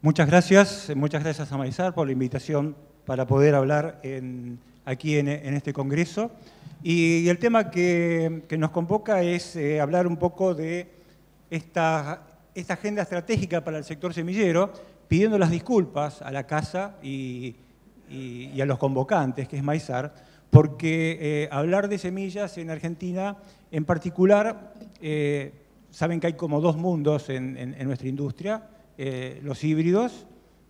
Muchas gracias, muchas gracias a Maizar por la invitación para poder hablar aquí en, este congreso. Y, el tema que, nos convoca es eh, hablar un poco de esta, agenda estratégica para el sector semillero, pidiendo las disculpas a la Casa y, a los convocantes, que es Maizar, porque eh, hablar de semillas en Argentina en particular, eh, saben que hay como dos mundos en nuestra industria, eh, los híbridos,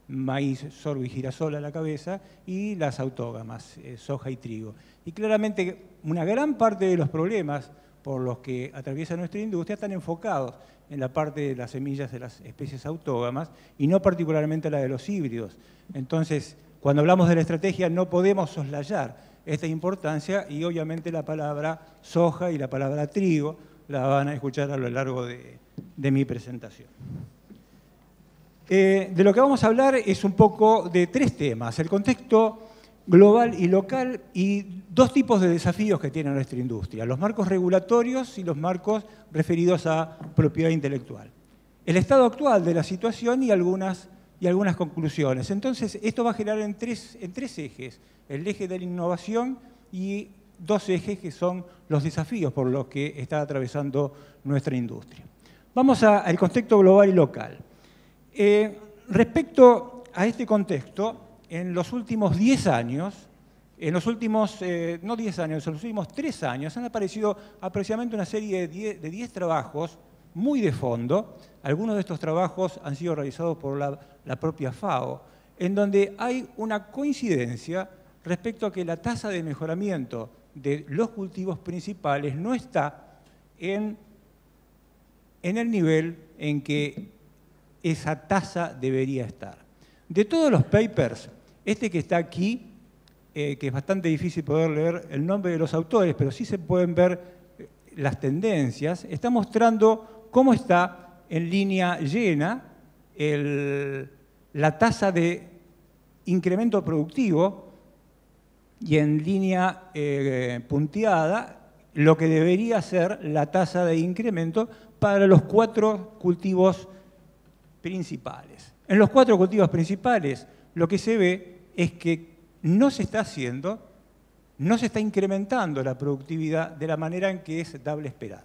maíz, sorgo y girasol a la cabeza, y las autógamas, eh, soja y trigo. Y claramente una gran parte de los problemas por los que atraviesa nuestra industria están enfocados en la parte de las semillas de las especies autógamas y no particularmente la de los híbridos. Entonces, cuando hablamos de la estrategia no podemos soslayar esta importancia y obviamente la palabra soja y la palabra trigo la van a escuchar a lo largo de mi presentación. Eh, de lo que vamos a hablar es un poco de tres temas, el contexto global y local y dos tipos de desafíos que tiene nuestra industria, los marcos regulatorios y los marcos referidos a propiedad intelectual. El estado actual de la situación y algunas, y algunas conclusiones. Entonces, esto va a generar en tres, en tres ejes, el eje de la innovación y dos ejes que son los desafíos por los que está atravesando nuestra industria. Vamos al contexto global y local. Eh, respecto a este contexto, en los últimos 10 años, en los últimos, eh, no 10 años, en los últimos 3 años han aparecido aproximadamente una serie de 10, trabajos muy de fondo. Algunos de estos trabajos han sido realizados por la, propia FAO, en donde hay una coincidencia respecto a que la tasa de mejoramiento de los cultivos principales no está en el nivel en que esa tasa debería estar. De todos los papers, este que está aquí, eh, que es bastante difícil poder leer el nombre de los autores, pero sí se pueden ver eh, las tendencias, está mostrando cómo está en línea llena la tasa de incremento productivo y en línea eh, punteada lo que debería ser la tasa de incremento para los cuatro cultivos principales. En los cuatro cultivos principales lo que se ve es que no se está haciendo, no se está incrementando la productividad de la manera en que es dable esperar.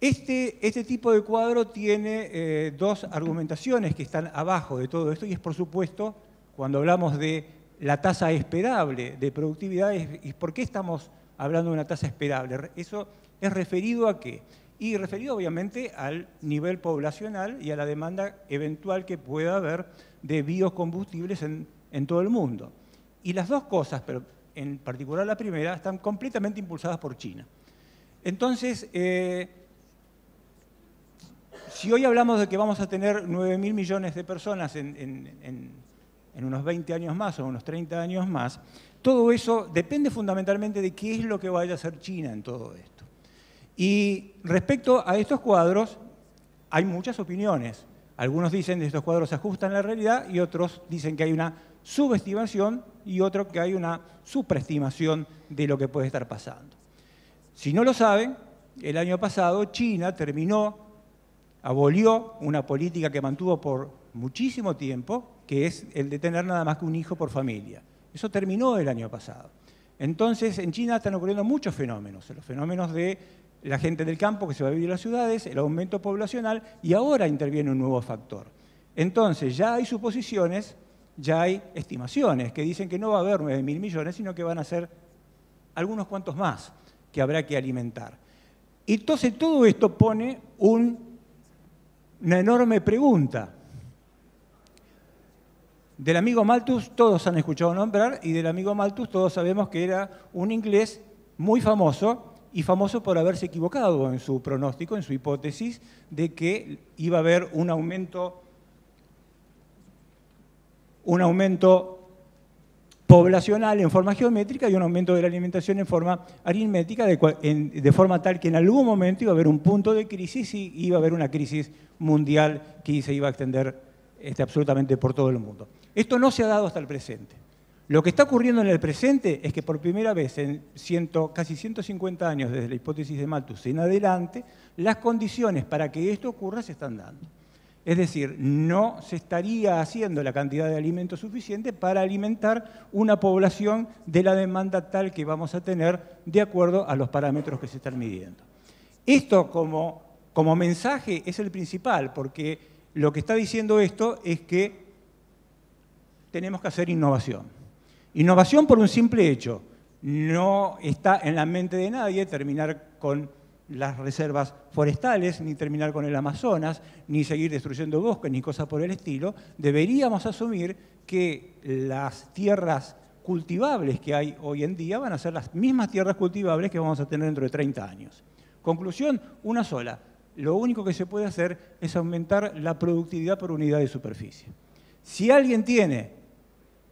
Este, este tipo de cuadro tiene eh, dos argumentaciones que están abajo de todo esto y es por supuesto, cuando hablamos de la tasa esperable de productividad, es, ¿por qué estamos hablando de una tasa esperable? Eso es referido a qué? Y referido obviamente al nivel poblacional y a la demanda eventual que pueda haber de biocombustibles en, todo el mundo. Y las dos cosas, pero en particular la primera, están completamente impulsadas por China. Entonces, eh, si hoy hablamos de que vamos a tener 9 mil millones de personas en, en, unos 20 años más o unos 30 años más, todo eso depende fundamentalmente de qué es lo que vaya a hacer China en todo esto. Y respecto a estos cuadros, hay muchas opiniones. Algunos dicen que estos cuadros se ajustan a la realidad y otros dicen que hay una subestimación y otros que hay una supraestimación de lo que puede estar pasando. Si no lo saben, el año pasado China terminó, abolió una política que mantuvo por muchísimo tiempo, que es el de tener nada más que un hijo por familia. Eso terminó el año pasado. Entonces, en China están ocurriendo muchos fenómenos, los fenómenos de la gente del campo que se va a vivir en las ciudades, el aumento poblacional y ahora interviene un nuevo factor. Entonces ya hay suposiciones, ya hay estimaciones que dicen que no va a haber 9 mil millones, sino que van a ser algunos cuantos más que habrá que alimentar. Entonces todo esto pone una enorme pregunta. Del amigo Malthus todos han escuchado nombrar y del amigo Malthus todos sabemos que era un inglés muy famoso y famoso por haberse equivocado en su pronóstico, en su hipótesis, de que iba a haber un aumento, un aumento poblacional en forma geométrica y un aumento de la alimentación en forma aritmética, de, forma tal que en algún momento iba a haber un punto de crisis y iba a haber una crisis mundial que se iba a extender este, absolutamente por todo el mundo. Esto no se ha dado hasta el presente. Lo que está ocurriendo en el presente es que por primera vez en casi 150 años desde la hipótesis de Malthus en adelante, las condiciones para que esto ocurra se están dando. Es decir, no se estaría haciendo la cantidad de alimento suficiente para alimentar una población de la demanda tal que vamos a tener de acuerdo a los parámetros que se están midiendo. Esto como, como mensaje es el principal, porque lo que está diciendo esto es que tenemos que hacer innovación. Innovación por un simple hecho. No está en la mente de nadie terminar con las reservas forestales, ni terminar con el Amazonas, ni seguir destruyendo bosques, ni cosas por el estilo, deberíamos asumir que las tierras cultivables que hay hoy en día van a ser las mismas tierras cultivables que vamos a tener dentro de 30 años. Conclusión, una sola. Lo único que se puede hacer es aumentar la productividad por unidad de superficie. Si alguien tiene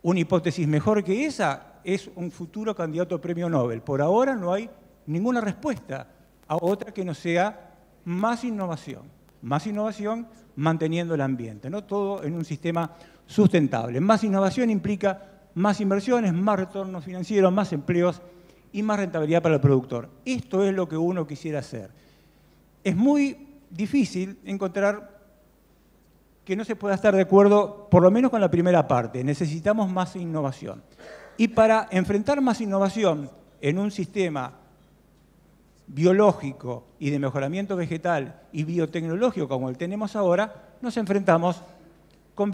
una hipótesis mejor que esa, es un futuro candidato a premio Nobel. Por ahora no hay ninguna respuesta a otra que no sea más innovación. Más innovación manteniendo el ambiente, ¿no? todo en un sistema sustentable. Más innovación implica más inversiones, más retornos financieros, más empleos y más rentabilidad para el productor. Esto es lo que uno quisiera hacer. Es muy difícil encontrar que no se pueda estar de acuerdo, por lo menos con la primera parte. Necesitamos más innovación. Y para enfrentar más innovación en un sistema biológico y de mejoramiento vegetal y biotecnológico como el tenemos ahora, nos enfrentamos con,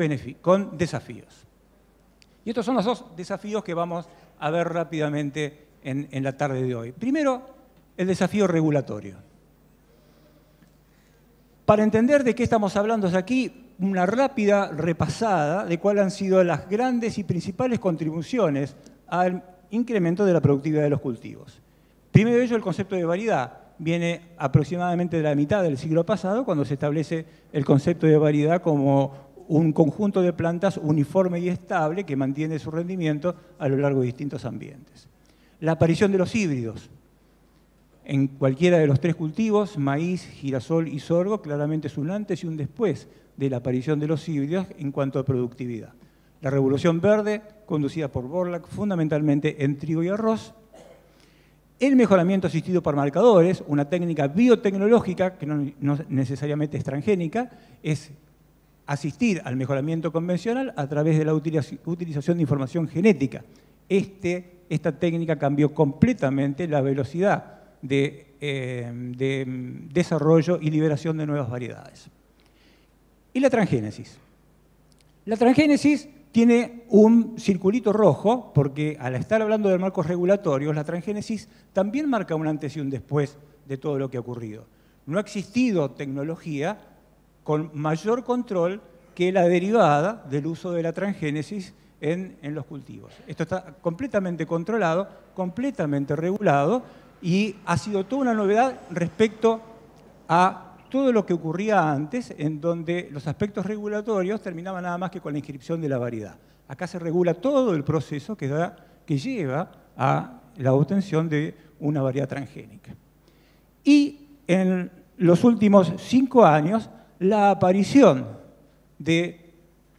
desafíos. Y estos son los dos desafíos que vamos a ver rápidamente en, la tarde de hoy. Primero, el desafío regulatorio. Para entender de qué estamos hablando aquí, una rápida repasada de cuáles han sido las grandes y principales contribuciones al incremento de la productividad de los cultivos. Primero de ello, el concepto de variedad viene aproximadamente de la mitad del siglo pasado, cuando se establece el concepto de variedad como un conjunto de plantas uniforme y estable que mantiene su rendimiento a lo largo de distintos ambientes la aparición de los híbridos. En cualquiera de los tres cultivos, maíz, girasol y sorgo, claramente es un antes y un después de la aparición de los híbridos en cuanto a productividad. La revolución verde, conducida por Borlaug fundamentalmente en trigo y arroz. El mejoramiento asistido por marcadores, una técnica biotecnológica que no, necesariamente es transgénica, es asistir al mejoramiento convencional a través de la utilización de información genética. Este esta técnica cambió completamente la velocidad eh, de, desarrollo y liberación de nuevas variedades. Y la transgénesis. La transgénesis tiene un circulito rojo, porque al estar hablando de marcos regulatorios, la transgénesis también marca un antes y un después de todo lo que ha ocurrido. No ha existido tecnología con mayor control que la derivada del uso de la transgénesis en, los cultivos. Esto está completamente controlado, completamente regulado y ha sido toda una novedad respecto a todo lo que ocurría antes, en donde los aspectos regulatorios terminaban nada más que con la inscripción de la variedad. Acá se regula todo el proceso que, da, que lleva a la obtención de una variedad transgénica. Y en los últimos cinco años, la aparición de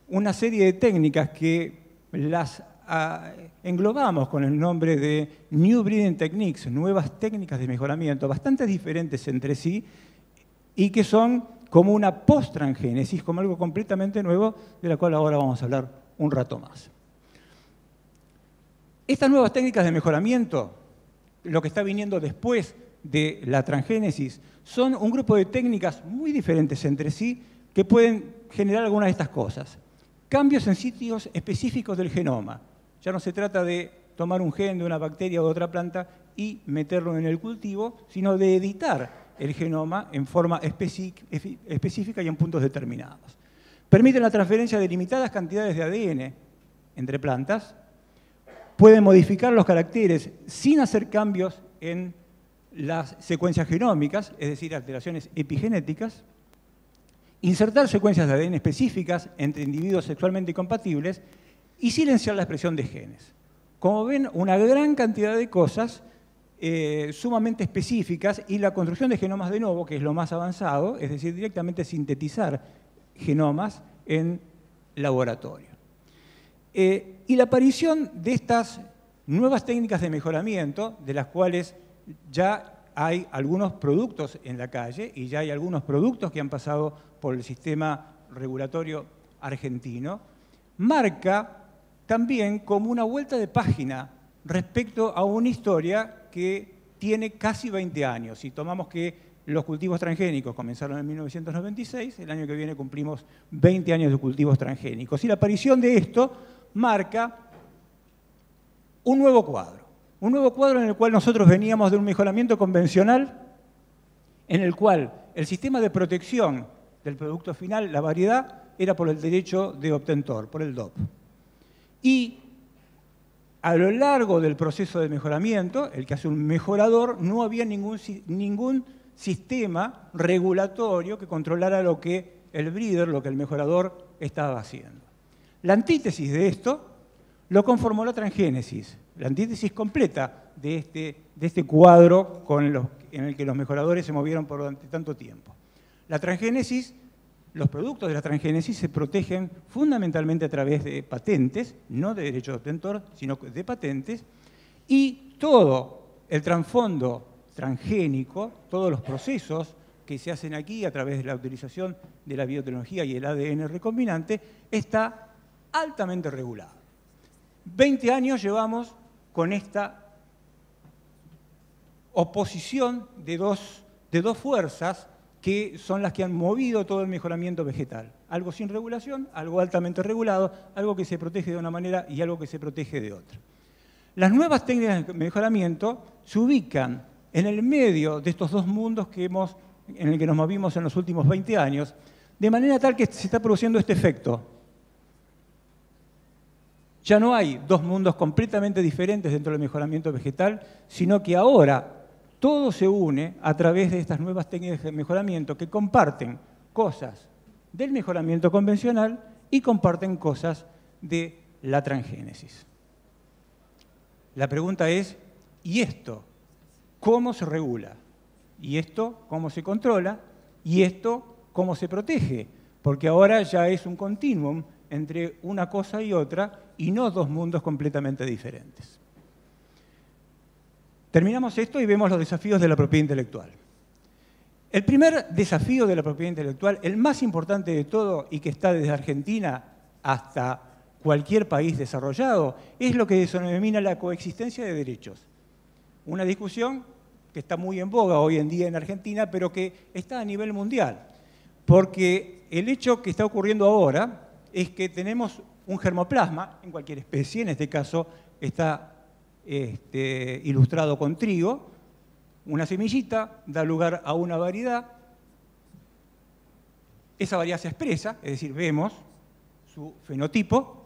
una serie de técnicas que las ah, englobamos con el nombre de New Breeding Techniques, nuevas técnicas de mejoramiento, bastante diferentes entre sí y que son como una post-transgénesis, como algo completamente nuevo, de la cual ahora vamos a hablar un rato más. Estas nuevas técnicas de mejoramiento, lo que está viniendo después de la transgénesis, son un grupo de técnicas muy diferentes entre sí que pueden generar algunas de estas cosas. Cambios en sitios específicos del genoma. Ya no se trata de tomar un gen de una bacteria o de otra planta y meterlo en el cultivo, sino de editar el genoma en forma específica y en puntos determinados. Permiten la transferencia de limitadas cantidades de ADN entre plantas, pueden modificar los caracteres sin hacer cambios en las secuencias genómicas, es decir, alteraciones epigenéticas, insertar secuencias de ADN específicas entre individuos sexualmente compatibles y silenciar la expresión de genes. Como ven, una gran cantidad de cosas eh, sumamente específicas y la construcción de genomas de nuevo, que es lo más avanzado, es decir, directamente sintetizar genomas en laboratorio. Eh, y la aparición de estas nuevas técnicas de mejoramiento, de las cuales ya hay algunos productos en la calle y ya hay algunos productos que han pasado por el sistema regulatorio argentino, marca también como una vuelta de página respecto a una historia que tiene casi 20 años. Si tomamos que los cultivos transgénicos comenzaron en 1996, el año que viene cumplimos 20 años de cultivos transgénicos. Y la aparición de esto marca un nuevo cuadro. Un nuevo cuadro en el cual nosotros veníamos de un mejoramiento convencional, en el cual el sistema de protección del producto final, la variedad, era por el derecho de obtentor, por el DOP. Y a lo largo del proceso de mejoramiento, el que hace un mejorador, no había ningún, ningún sistema regulatorio que controlara lo que el breeder, lo que el mejorador estaba haciendo. La antítesis de esto lo conformó la transgénesis, la antítesis completa de este, de este cuadro en el que los mejoradores se movieron por durante tanto tiempo. La transgénesis, los productos de la transgénesis se protegen fundamentalmente a través de patentes, no de derecho de obtentor, sino de patentes, y todo el trasfondo transgénico, todos los procesos que se hacen aquí a través de la utilización de la biotecnología y el ADN recombinante, está altamente regulado. 20 años llevamos con esta oposición de dos, de dos fuerzas que son las que han movido todo el mejoramiento vegetal. Algo sin regulación, algo altamente regulado, algo que se protege de una manera y algo que se protege de otra. Las nuevas técnicas de mejoramiento se ubican en el medio de estos dos mundos que hemos, en el que nos movimos en los últimos 20 años, de manera tal que se está produciendo este efecto. Ya no hay dos mundos completamente diferentes dentro del mejoramiento vegetal, sino que ahora todo se une a través de estas nuevas técnicas de mejoramiento que comparten cosas del mejoramiento convencional y comparten cosas de la transgénesis. La pregunta es, ¿y esto cómo se regula, y esto cómo se controla, y esto cómo se protege, porque ahora ya es un continuum entre una cosa y otra y no dos mundos completamente diferentes. Terminamos esto y vemos los desafíos de la propiedad intelectual. El primer desafío de la propiedad intelectual, el más importante de todo y que está desde Argentina hasta cualquier país desarrollado, es lo que se denomina la coexistencia de derechos. Una discusión que está muy en boga hoy en día en Argentina, pero que está a nivel mundial. Porque el hecho que está ocurriendo ahora es que tenemos un germoplasma en cualquier especie, en este caso está este, ilustrado con trigo, una semillita da lugar a una variedad, esa variedad se expresa, es decir, vemos su fenotipo,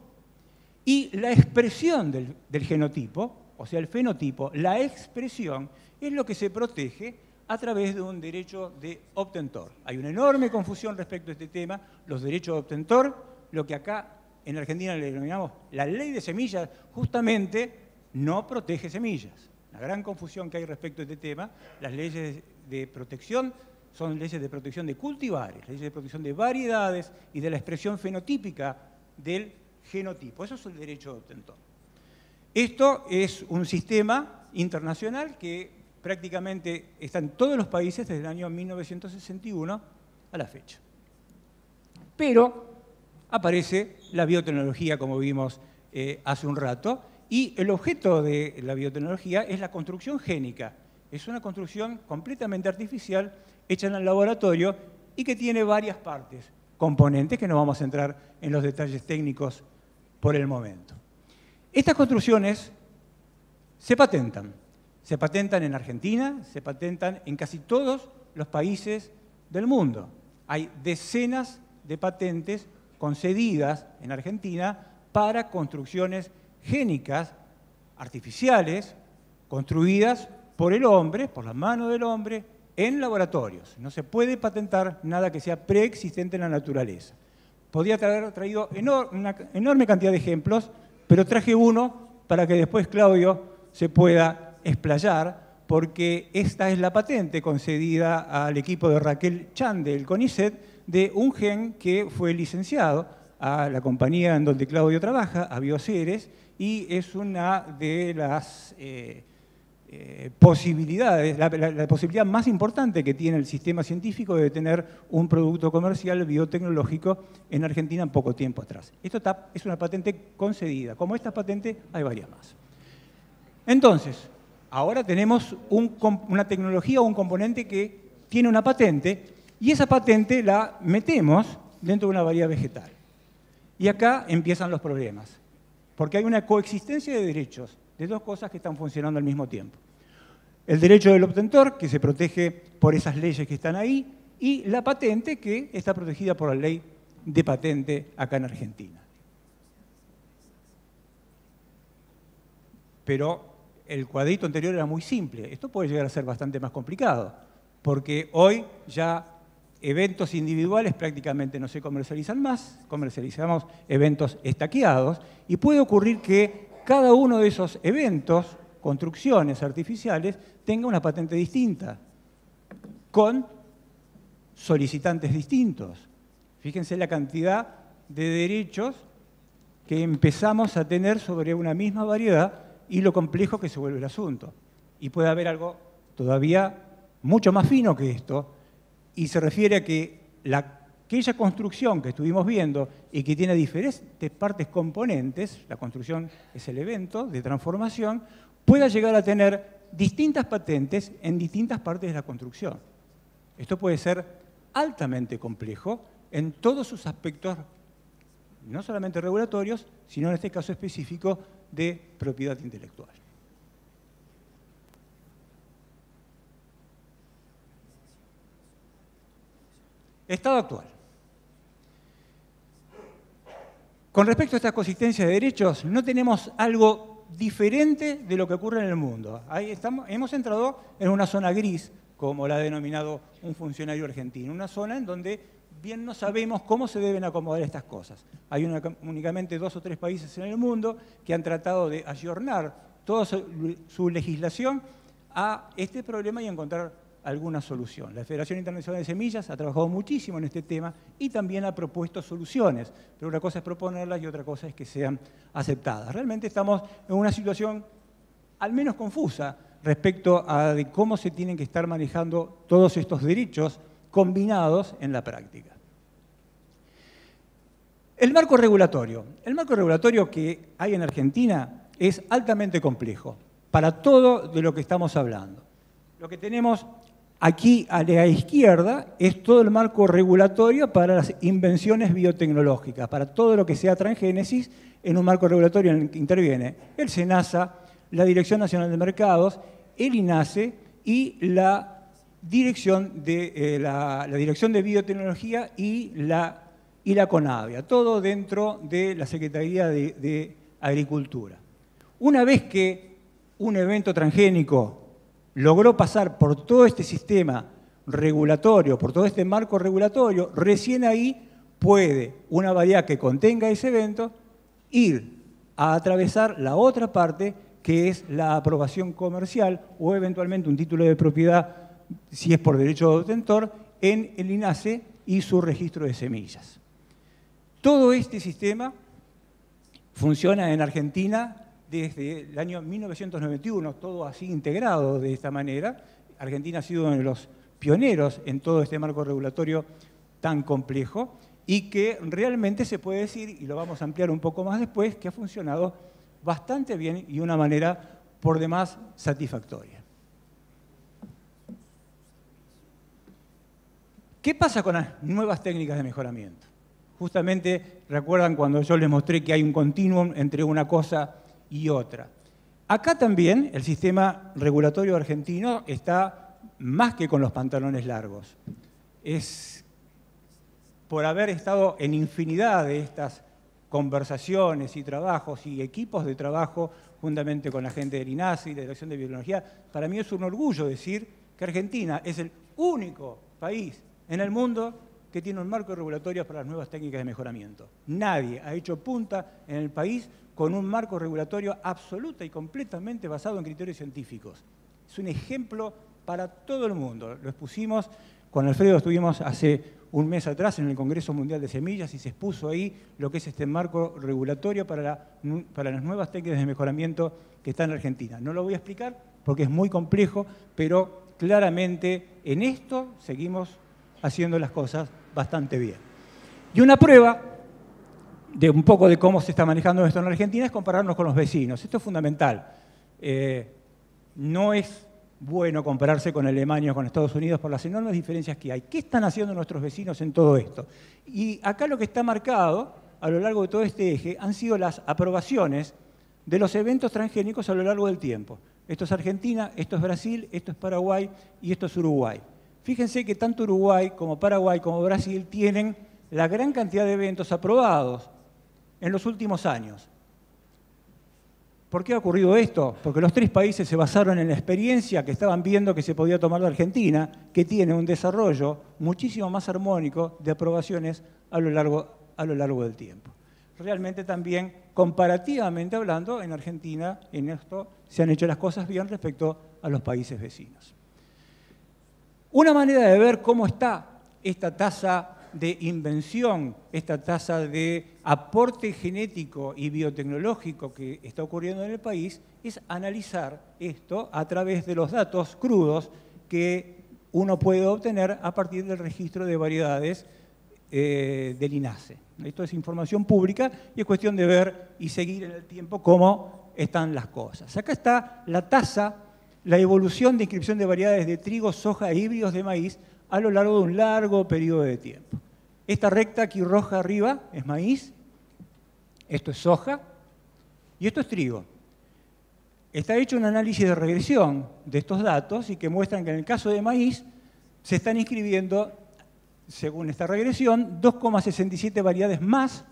y la expresión del genotipo o sea, el fenotipo, la expresión, es lo que se protege a través de un derecho de obtentor. Hay una enorme confusión respecto a este tema, los derechos de obtentor, lo que acá en Argentina le denominamos la ley de semillas, justamente no protege semillas. La gran confusión que hay respecto a este tema, las leyes de protección son leyes de protección de cultivares, leyes de protección de variedades y de la expresión fenotípica del genotipo. Eso es el derecho de obtentor. Esto es un sistema internacional que prácticamente está en todos los países desde el año 1961 a la fecha. Pero aparece la biotecnología, como vimos eh, hace un rato, y el objeto de la biotecnología es la construcción génica. Es una construcción completamente artificial, hecha en el laboratorio y que tiene varias partes, componentes que no vamos a entrar en los detalles técnicos por el momento. Estas construcciones se patentan. Se patentan en Argentina, se patentan en casi todos los países del mundo. Hay decenas de patentes concedidas en Argentina para construcciones artificiales, construidas por el hombre, por la mano del hombre, en laboratorios. No se puede patentar nada que sea preexistente en la naturaleza. Podría haber traído una enorme cantidad de ejemplos pero traje uno para que después Claudio se pueda explayar, porque esta es la patente concedida al equipo de Raquel Chan del CONICET de un gen que fue licenciado a la compañía en donde Claudio trabaja, a Bioceres, y es una de las eh, eh, posibilidades, la, posibilidad más importante que tiene el sistema científico de tener un producto comercial biotecnológico en Argentina en poco tiempo atrás. Esto es una patente concedida. Como esta patente, hay varias más. Entonces, ahora tenemos una tecnología o un componente que tiene una patente y esa patente la metemos dentro de una variedad vegetal. Y acá empiezan los problemas, porque hay una coexistencia de derechos de dos cosas que están funcionando al mismo tiempo. El derecho del obtentor, que se protege por esas leyes que están ahí, y la patente, que está protegida por la ley de patente acá en Argentina. Pero el cuadrito anterior era muy simple. Esto puede llegar a ser bastante más complicado, porque hoy ya eventos individuales prácticamente no se comercializan más, comercializamos eventos estaqueados, y puede ocurrir que cada uno de esos eventos, construcciones artificiales, tenga una patente distinta, con solicitantes distintos. Fíjense la cantidad de derechos que empezamos a tener sobre una misma variedad y lo complejo que se vuelve el asunto. Y puede haber algo todavía mucho más fino que esto, y se refiere a que la aquella construcción que estuvimos viendo y que tiene diferentes partes componentes, la construcción es el evento de transformación, pueda llegar a tener distintas patentes en distintas partes de la construcción. Esto puede ser altamente complejo en todos sus aspectos, no solamente regulatorios, sino en este caso específico de propiedad intelectual. Estado actual. Con respecto a esta consistencia de derechos, no tenemos algo diferente de lo que ocurre en el mundo. Ahí hemos entrado en una zona gris, como la ha denominado un funcionario argentino, una zona en donde bien no sabemos cómo se deben acomodar estas cosas. Hay únicamente dos o tres países en el mundo que han tratado de ayornar toda su legislación a este problema y encontrar alguna solución. La Federación Internacional de Semillas ha trabajado muchísimo en este tema y también ha propuesto soluciones, pero una cosa es proponerlas y otra cosa es que sean aceptadas. Realmente estamos en una situación al menos confusa respecto a cómo se tienen que estar manejando todos estos derechos combinados en la práctica. El marco regulatorio. El marco regulatorio que hay en Argentina es altamente complejo para todo de lo que estamos hablando. Lo que tenemos Aquí a la izquierda es todo el marco regulatorio para las invenciones biotecnológicas, para todo lo que sea transgénesis en un marco regulatorio en el que interviene el SENASA, la Dirección Nacional de Mercados, el INASE y la Dirección de, eh, la, Dirección de Biotecnología y la, y CONAVIA, todo dentro de la Secretaría de Agricultura. Una vez que un evento transgénico logró pasar por todo este sistema regulatorio, por todo este marco regulatorio, recién ahí puede una variedad que contenga ese evento ir a atravesar la otra parte que es la aprobación comercial o eventualmente un título de propiedad, si es por derecho de obtentor, en el INASE y su registro de semillas. Todo este sistema funciona en Argentina desde el año 1991, todo así integrado de esta manera. Argentina ha sido uno de los pioneros en todo este marco regulatorio tan complejo y que realmente se puede decir, y lo vamos a ampliar un poco más después, que ha funcionado bastante bien y de una manera por demás satisfactoria. ¿Qué pasa con las nuevas técnicas de mejoramiento? Justamente recuerdan cuando yo les mostré que hay un continuum entre una cosa y otra. Acá también el sistema regulatorio argentino está más que con los pantalones largos. Es por haber estado en infinidad de estas conversaciones y trabajos y equipos de trabajo juntamente con la gente del INASI, de la Dirección de Biología, para mí es un orgullo decir que Argentina es el único país en el mundo que tiene un marco regulatorio para las nuevas técnicas de mejoramiento. Nadie ha hecho punta en el país con un marco regulatorio absoluta y completamente basado en criterios científicos. Es un ejemplo para todo el mundo. Lo expusimos, con Alfredo estuvimos hace un mes atrás en el Congreso Mundial de Semillas y se expuso ahí lo que es este marco regulatorio para, para las nuevas técnicas de mejoramiento que están en Argentina. No lo voy a explicar porque es muy complejo, pero claramente en esto seguimos haciendo las cosas bastante bien. Y una prueba de un poco de cómo se está manejando esto en Argentina es compararnos con los vecinos. Esto es fundamental. Eh, no es bueno compararse con Alemania o con Estados Unidos por las enormes diferencias que hay. ¿Qué están haciendo nuestros vecinos en todo esto? Y acá lo que está marcado a lo largo de todo este eje han sido las aprobaciones de los eventos transgénicos a lo largo del tiempo. Esto es Argentina, esto es Brasil, esto es Paraguay y esto es Uruguay. Fíjense que tanto Uruguay como Paraguay como Brasil tienen la gran cantidad de eventos aprobados en los últimos años. ¿Por qué ha ocurrido esto? Porque los tres países se basaron en la experiencia que estaban viendo que se podía tomar de Argentina, que tiene un desarrollo muchísimo más armónico de aprobaciones a lo largo, a lo largo del tiempo. Realmente también, comparativamente hablando, en Argentina en esto se han hecho las cosas bien respecto a los países vecinos. Una manera de ver cómo está esta tasa de invención, esta tasa de aporte genético y biotecnológico que está ocurriendo en el país, es analizar esto a través de los datos crudos que uno puede obtener a partir del registro de variedades eh, del INASE. Esto es información pública y es cuestión de ver y seguir en el tiempo cómo están las cosas. Acá está la tasa, la evolución de inscripción de variedades de trigo, soja e híbridos de maíz a lo largo de un largo periodo de tiempo. Esta recta aquí roja arriba es maíz, esto es soja y esto es trigo. Está hecho un análisis de regresión de estos datos y que muestran que en el caso de maíz se están inscribiendo, según esta regresión, 2,67 variedades más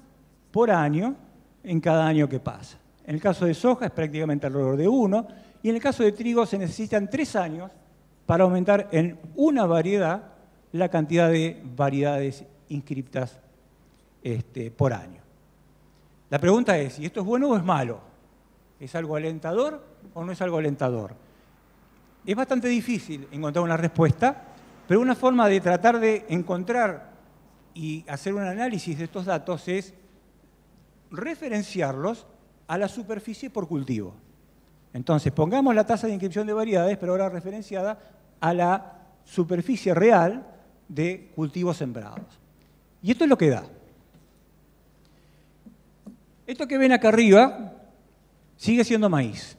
por año en cada año que pasa. En el caso de soja es prácticamente alrededor de uno y en el caso de trigo se necesitan tres años para aumentar en una variedad la cantidad de variedades inscriptas este, por año. La pregunta es, ¿y esto es bueno o es malo? ¿Es algo alentador o no es algo alentador? Es bastante difícil encontrar una respuesta, pero una forma de tratar de encontrar y hacer un análisis de estos datos es referenciarlos a la superficie por cultivo. Entonces, pongamos la tasa de inscripción de variedades, pero ahora referenciada a la superficie real de cultivos sembrados. Y esto es lo que da. Esto que ven acá arriba sigue siendo maíz.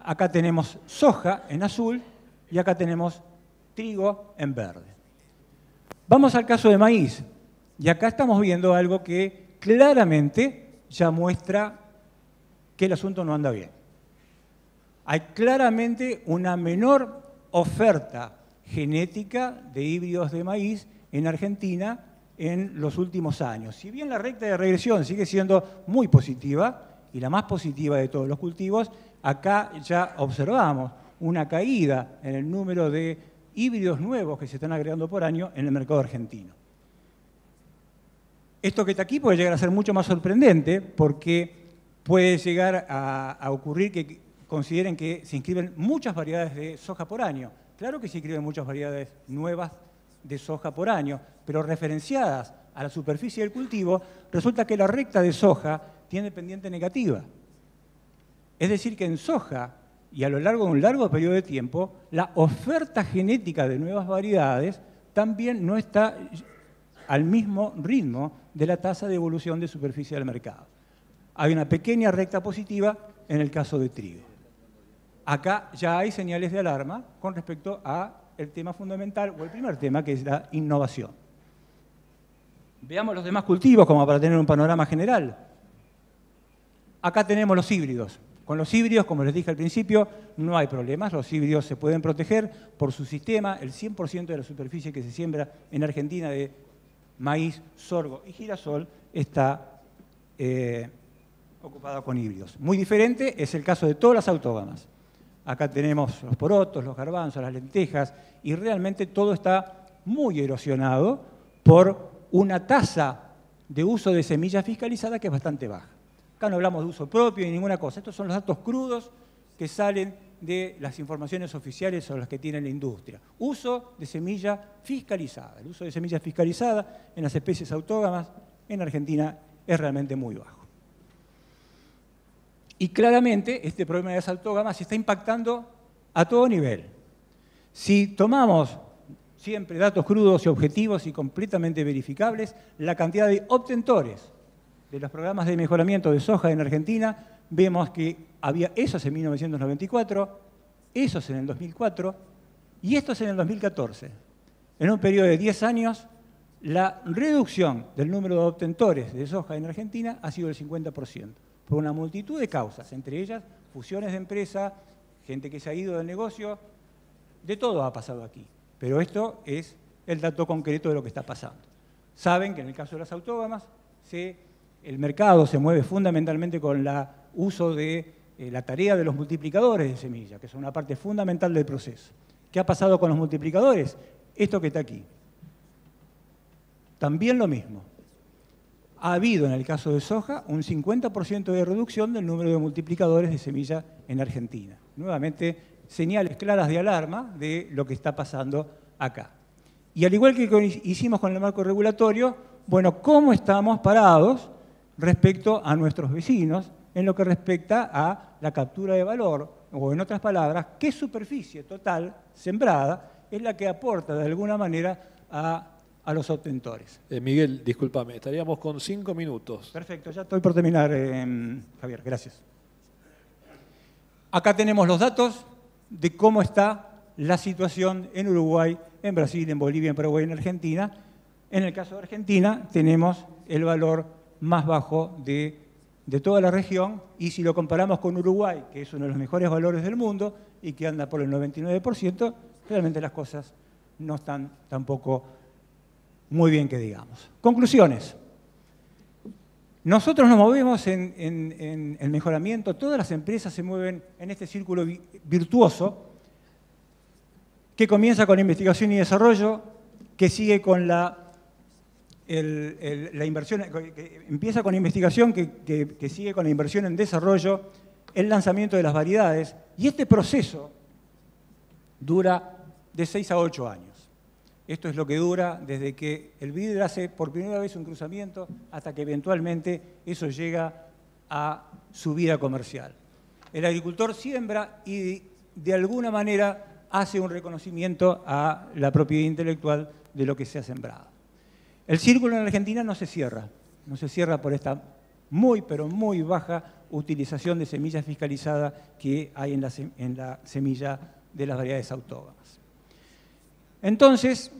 Acá tenemos soja en azul y acá tenemos trigo en verde. Vamos al caso de maíz. Y acá estamos viendo algo que claramente ya muestra que el asunto no anda bien. Hay claramente una menor oferta genética de híbridos de maíz en Argentina en los últimos años. Si bien la recta de regresión sigue siendo muy positiva, y la más positiva de todos los cultivos, acá ya observamos una caída en el número de híbridos nuevos que se están agregando por año en el mercado argentino. Esto que está aquí puede llegar a ser mucho más sorprendente porque puede llegar a, ocurrir que consideren que se inscriben muchas variedades de soja por año. Claro que se inscriben muchas variedades nuevas de soja por año, pero referenciadas a la superficie del cultivo, resulta que la recta de soja tiene pendiente negativa. Es decir, que en soja y a lo largo de un largo periodo de tiempo, la oferta genética de nuevas variedades también no está al mismo ritmo de la tasa de evolución de superficie del mercado. Hay una pequeña recta positiva en el caso de trigo. Acá ya hay señales de alarma con respecto a el tema fundamental o el primer tema, que es la innovación. Veamos los demás cultivos como para tener un panorama general. Acá tenemos los híbridos. Con los híbridos, como les dije al principio, no hay problemas. Los híbridos se pueden proteger por su sistema. El 100% de la superficie que se siembra en Argentina de maíz, sorgo y girasol está eh, ocupada con híbridos. Muy diferente es el caso de todas las autógamas. Acá tenemos los porotos, los garbanzos, las lentejas, y realmente todo está muy erosionado por una tasa de uso de semillas fiscalizada que es bastante baja. Acá no hablamos de uso propio ni ninguna cosa. Estos son los datos crudos que salen de las informaciones oficiales o las que tiene la industria. Uso de semilla fiscalizada. El uso de semilla fiscalizada en las especies autógamas en Argentina es realmente muy bajo. Y claramente este problema de se está impactando a todo nivel. Si tomamos siempre datos crudos y objetivos y completamente verificables, la cantidad de obtentores de los programas de mejoramiento de soja en Argentina, vemos que había esos en 1994, esos en el 2004 y estos en el 2014. En un periodo de 10 años, la reducción del número de obtentores de soja en Argentina ha sido del 50%, por una multitud de causas, entre ellas fusiones de empresa, gente que se ha ido del negocio, de todo ha pasado aquí. Pero esto es el dato concreto de lo que está pasando. Saben que en el caso de las autógamas, el mercado se mueve fundamentalmente con el uso de eh, la tarea de los multiplicadores de semillas, que son una parte fundamental del proceso. ¿Qué ha pasado con los multiplicadores? Esto que está aquí. También lo mismo. Ha habido en el caso de soja un 50% de reducción del número de multiplicadores de semilla en Argentina. Nuevamente, señales claras de alarma de lo que está pasando acá. Y al igual que hicimos con el marco regulatorio, bueno, ¿cómo estamos parados respecto a nuestros vecinos en lo que respecta a la captura de valor? O en otras palabras, ¿qué superficie total sembrada es la que aporta de alguna manera a, los obtentores. Eh, Miguel, discúlpame, estaríamos con cinco minutos. Perfecto, ya estoy por terminar, eh, Javier, gracias. Acá tenemos los datos de cómo está la situación en Uruguay, en Brasil, en Bolivia, en Paraguay, en Argentina. En el caso de Argentina tenemos el valor más bajo de, de toda la región y si lo comparamos con Uruguay, que es uno de los mejores valores del mundo y que anda por el 99%, realmente las cosas no están tampoco muy bien que digamos. Conclusiones. Nosotros nos movemos en, el mejoramiento, todas las empresas se mueven en este círculo virtuoso que comienza con investigación y desarrollo, que sigue con la, la inversión, que empieza con investigación, que, que sigue con la inversión en desarrollo, el lanzamiento de las variedades, y este proceso dura de 6 a 8 años. Esto es lo que dura desde que el vidrio hace por primera vez un cruzamiento hasta que eventualmente eso llega a su vida comercial. El agricultor siembra y de alguna manera hace un reconocimiento a la propiedad intelectual de lo que se ha sembrado. El círculo en Argentina no se cierra, no se cierra por esta muy, pero muy baja utilización de semillas fiscalizadas que hay en la, en la semilla de las variedades autógamas. Entonces,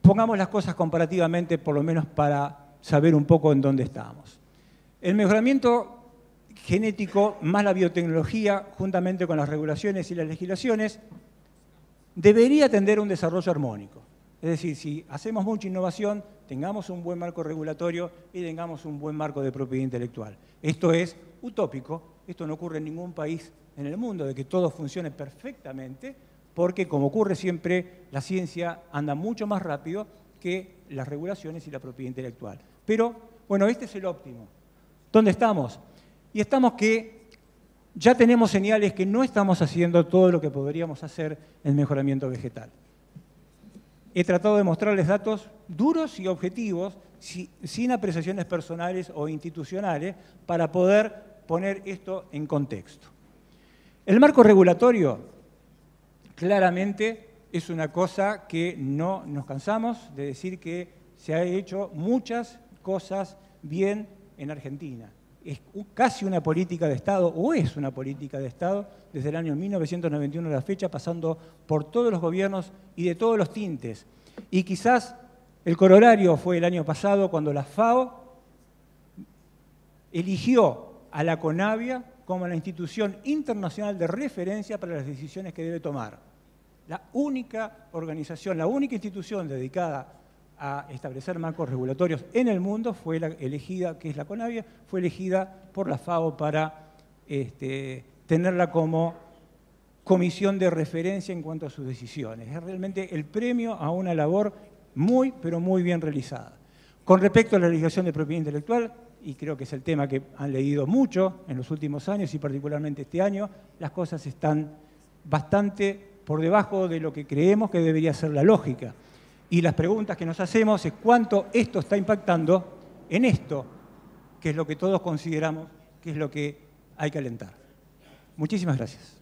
pongamos las cosas comparativamente, por lo menos para saber un poco en dónde estamos. El mejoramiento genético más la biotecnología, juntamente con las regulaciones y las legislaciones, debería atender a un desarrollo armónico. Es decir, si hacemos mucha innovación, tengamos un buen marco regulatorio y tengamos un buen marco de propiedad intelectual. Esto es utópico, esto no ocurre en ningún país en el mundo, de que todo funcione perfectamente, porque como ocurre siempre, la ciencia anda mucho más rápido que las regulaciones y la propiedad intelectual. Pero, bueno, este es el óptimo. ¿Dónde estamos? Y estamos que ya tenemos señales que no estamos haciendo todo lo que podríamos hacer en mejoramiento vegetal. He tratado de mostrarles datos duros y objetivos, sin apreciaciones personales o institucionales, para poder poner esto en contexto. El marco regulatorio claramente es una cosa que no nos cansamos de decir que se ha hecho muchas cosas bien en Argentina. Es casi una política de Estado, o es una política de Estado, desde el año 1991 a la fecha, pasando por todos los gobiernos y de todos los tintes. Y quizás el corolario fue el año pasado cuando la FAO eligió a la CONAVIA como la institución internacional de referencia para las decisiones que debe tomar. La única organización, la única institución dedicada a establecer marcos regulatorios en el mundo fue la elegida, que es la CONAVIA, fue elegida por la FAO para este, tenerla como comisión de referencia en cuanto a sus decisiones. Es realmente el premio a una labor muy, pero muy bien realizada. Con respecto a la legislación de propiedad intelectual, y creo que es el tema que han leído mucho en los últimos años y particularmente este año, las cosas están bastante por debajo de lo que creemos que debería ser la lógica. Y las preguntas que nos hacemos es cuánto esto está impactando en esto, que es lo que todos consideramos que es lo que hay que alentar. Muchísimas gracias.